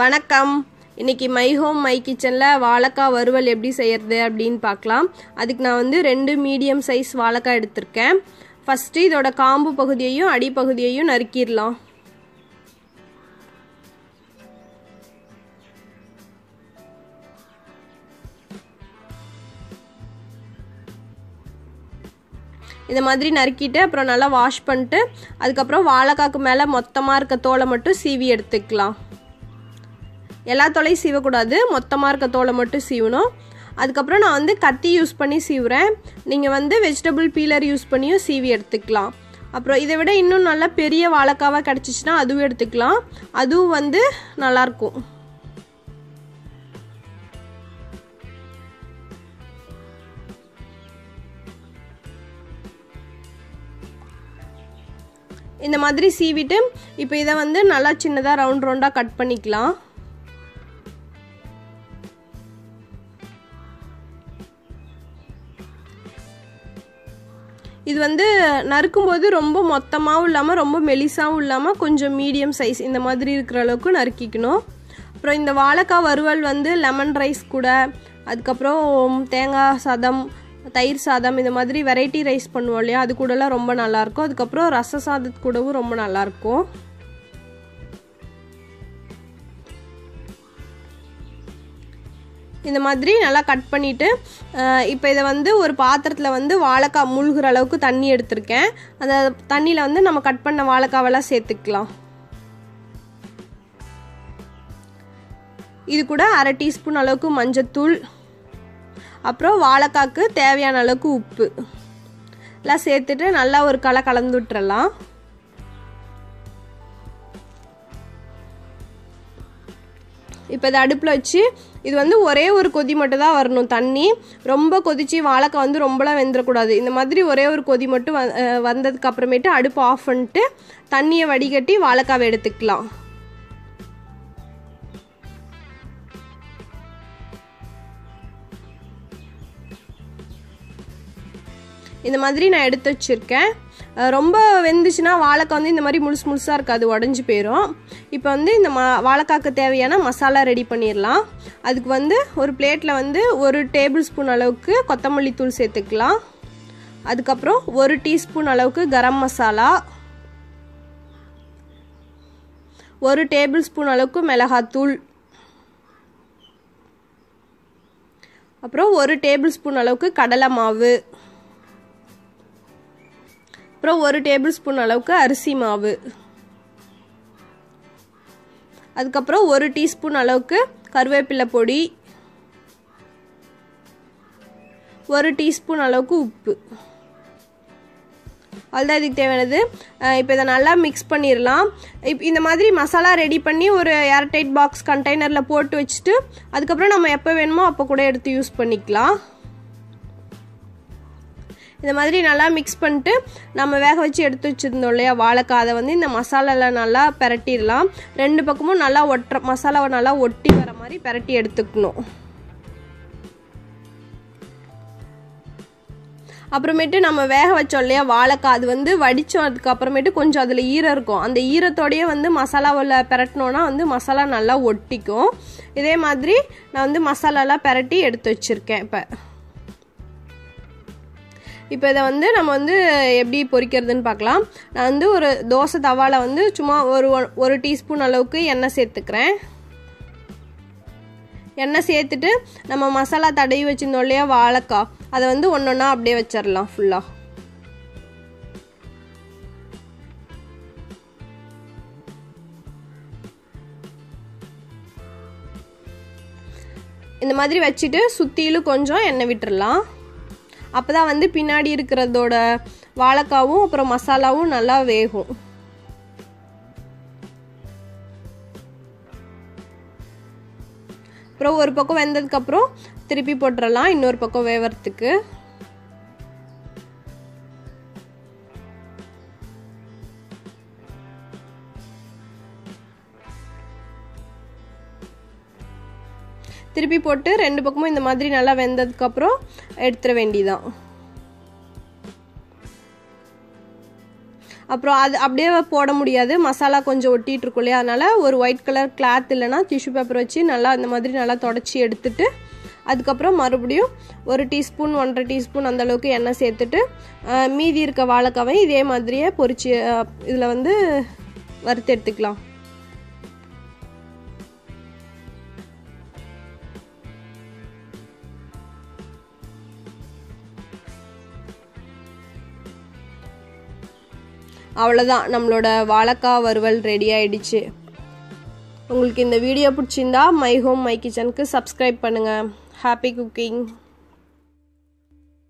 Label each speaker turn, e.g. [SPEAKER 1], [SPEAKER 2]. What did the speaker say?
[SPEAKER 1] வணக்கம். இன்னைக்கு my home my கிச்சனில் வாழைக்காய் வறுவல் எப்படி செய்கிறது அப்படின்னு பார்க்கலாம். அதுக்கு நான் வந்து ரெண்டு மீடியம் சைஸ் வாழைக்காய் எடுத்திருக்கேன். ஃபஸ்ட்டு இதோட காம்பு பகுதியையும் அடிப்பகுதியையும் நறுக்கிடலாம். இந்த மாதிரி நறுக்கிட்டு அப்புறம் நல்லா வாஷ் பண்ணிட்டு அதுக்கப்புறம் வாழைக்காக்கு மேலே மொத்தமாக இருக்க தோலை மட்டும் சீவி எடுத்துக்கலாம். எல்லா தோலையும் சீவக்கூடாது. மொத்தமாக இருக்க தோலை மட்டும் சீவணும். அதுக்கப்புறம் நான் வந்து கத்தி யூஸ் பண்ணி சீவுறேன். நீங்கள் வந்து வெஜிடபிள் பீலர் யூஸ் பண்ணியும் சீவி எடுத்துக்கலாம். அப்புறம் இதை விட இன்னும் நல்லா பெரிய வாழைக்காவாக கிடச்சிச்சின்னா அதுவும் எடுத்துக்கலாம். அதுவும் வந்து நல்லாயிருக்கும். இந்த மாதிரி சீவிட்டு இப்போ இதை வந்து நல்லா சின்னதாக ரவுண்ட் ரவுண்டாக கட் பண்ணிக்கலாம். இது வந்து நறுக்கும்போது ரொம்ப மொத்தமாகவும் இல்லாமல் ரொம்ப மெலிசாகவும் இல்லாமல் கொஞ்சம் மீடியம் சைஸ் இந்த மாதிரி இருக்கிற அளவுக்கு நறுக்கிக்கணும். அப்புறம் இந்த வாழைக்காய் வறுவல் வந்து லெமன் ரைஸ் கூட அதுக்கப்புறம் தேங்காய் சாதம் தயிர் சாதம் இந்த மாதிரி வெரைட்டி ரைஸ் பண்ணுவோம் இல்லையா அது கூடலாம் ரொம்ப நல்லாயிருக்கும் அதுக்கப்புறம் ரச சாதத்து கூடவும் ரொம்ப நல்லாயிருக்கும் இந்த மாதிரி நல்லா கட் பண்ணிவிட்டு இப்போ இதை வந்து ஒரு பாத்திரத்தில் வந்து வாழைக்காய் முழுகிற அளவுக்கு தண்ணி எடுத்திருக்கேன். அந்த தண்ணியில் வந்து நம்ம கட் பண்ண வாழைக்காவெல்லாம் சேர்த்துக்கலாம். இது கூட அரை டீஸ்பூன் அளவுக்கு மஞ்சத்தூள் அப்புறம் வாழைக்காக்கு தேவையான அளவுக்கு உப்பு. எல்லாம் சேர்த்துட்டு நல்லா ஒரு களை கலந்து விட்டுறலாம். இப்போ இதை அடுப்பில் வச்சு இது வந்து ஒரே ஒரு கொதி மட்டும் தான் வரணும். தண்ணி ரொம்ப கொதிச்சு வாழைக்காய் வந்து ரொம்பலாம் வெந்துடக்கூடாது இந்த மாதிரி ஒரே ஒரு கொதி மட்டும் வந்ததுக்கு அப்புறமேட்டு அடுப்பு ஆஃப் பண்ணிட்டு தண்ணியை வடிகட்டி வாழைக்காவை எடுத்துக்கலாம். இந்த மாதிரி நான் எடுத்து வச்சுருக்கேன். ரொம்ப வெந்துச்சுன்னா வாழைக்காய் வந்து இந்த மாதிரி முழுசு முழுசாக இருக்காது உடஞ்சி போயிடும் இப்போ வந்து இந்த ம வாழைக்காய்க்கு தேவையான மசாலா ரெடி பண்ணிடலாம் அதுக்கு வந்து ஒரு பிளேட்டில் வந்து ஒரு டேபிள் ஸ்பூன் அளவுக்கு கொத்தமல்லி தூள் சேர்த்துக்கலாம். அதுக்கப்புறம் ஒரு டீஸ்பூன் அளவுக்கு கரம் மசாலா. ஒரு டேபிள் ஸ்பூன் அளவுக்கு மிளகாத்தூள். அப்புறம் ஒரு டேபிள் ஸ்பூன் அளவுக்கு கடலை மாவு. அப்புறம் ஒரு டேபிள் ஸ்பூன் அளவுக்கு அரிசி மாவு. அதுக்கப்புறம் ஒரு டீஸ்பூன் அளவுக்கு கருவேப்பிலை பொடி. ஒரு டீஸ்பூன் அளவுக்கு உப்பு. அதுதான் இதுக்கு தேவையானது. இப்போ இதை நல்லா மிக்ஸ் பண்ணிடலாம் இப் இந்த மாதிரி மசாலா ரெடி பண்ணி ஒரு ஏர்டைட் பாக்ஸ் கண்டெய்னரில் போட்டு வச்சுட்டு அதுக்கப்புறம் நம்ம எப்போ வேணுமோ அப்போ கூட எடுத்து யூஸ் பண்ணிக்கலாம். இந்த மாதிரி நல்லா மிக்ஸ் பண்ணிட்டு நம்ம வேக வச்சு எடுத்து வச்சுருந்தோம் இல்லையா? வாழைக்காய் அதை வந்து இந்த மசாலாவில் நல்லா பெரட்டிடலாம். ரெண்டு பக்கமும் நல்லா ஒட்டுற மசாலாவை நல்லா ஒட்டி வர மாதிரி பெரட்டி எடுத்துக்கணும். அப்புறமேட்டு நம்ம வேக வச்சோம் இல்லையா வாழைக்காய் அது வந்து வடித்தோம் அப்புறமேட்டு கொஞ்சம் அதில் ஈரம் இருக்கும். அந்த ஈரத்தோடையே வந்து மசாலாவில் பெரட்டினோன்னா வந்து மசாலா நல்லா ஒட்டிக்கும். இதே மாதிரி நான் வந்து மசாலாலாம் பெரட்டி எடுத்து வச்சுருக்கேன் இப்போ. இப்போ இதை வந்து நம்ம வந்து எப்படி பொரிக்கிறதுன்னு பார்க்கலாம் நான் வந்து ஒரு தோசை தவாவில் வந்து சும்மா ஒரு ஒரு டீஸ்பூன் அளவுக்கு எண்ணெய் சேர்த்துக்கிறேன். எண்ணெய் சேர்த்துட்டு நம்ம மசாலா தடவி வச்சுருந்தோம் இல்லையா வாழைக்காய். அதை வந்து ஒன்று ஒன்றா அப்படியே வச்சிடலாம் ஃபுல்லாக இந்த மாதிரி வச்சுட்டு சுற்றிலும் கொஞ்சம் எண்ணெய் விட்டுடலாம் அப்போ தான் வந்து பின்னாடி இருக்கிறதோட வாழைக்காவும் அப்புறம் மசாலாவும் நல்லா வேகும். அப்புறம் ஒரு பக்கம் வெந்ததுக்கப்புறம் திருப்பி போட்டுடலாம் இன்னொரு பக்கம் வேவறதுக்கு. திருப்பி போட்டு ரெண்டு பக்கமும் இந்த மாதிரி நல்லா வெந்ததுக்கப்புறம் எடுத்துட வேண்டிதான் அப்புறம் அது அப்படியே போட முடியாது. மசாலா கொஞ்சம் ஒட்டிகிட்டு இருக்கும் இல்லையா? அதனால் ஒரு ஒயிட் கலர் கிளாத் இல்லைனா டிஷ்யூ பேப்பர் வச்சு நல்லா இந்த மாதிரி நல்லா தொடச்சி எடுத்துட்டு அதுக்கப்புறம் மறுபடியும் ஒரு டீஸ்பூன் ஒன்றரை டீஸ்பூன் அந்தளவுக்கு எண்ணெய் சேர்த்துட்டு மீதி இருக்க வாழைக்காவை இதே மாதிரியே பொறிச்சு இதில் வந்து வறுத்து எடுத்துக்கலாம். அவ்வளோதான் நம்மளோட வாழைக்காய் வறுவல் ரெடி ஆயிடுச்சு. உங்களுக்கு இந்த வீடியோ பிடிச்சிருந்தா மை ஹோம் மை கிச்சனுக்கு சப்ஸ்கிரைப் பண்ணுங்கள் ஹாப்பி குக்கிங்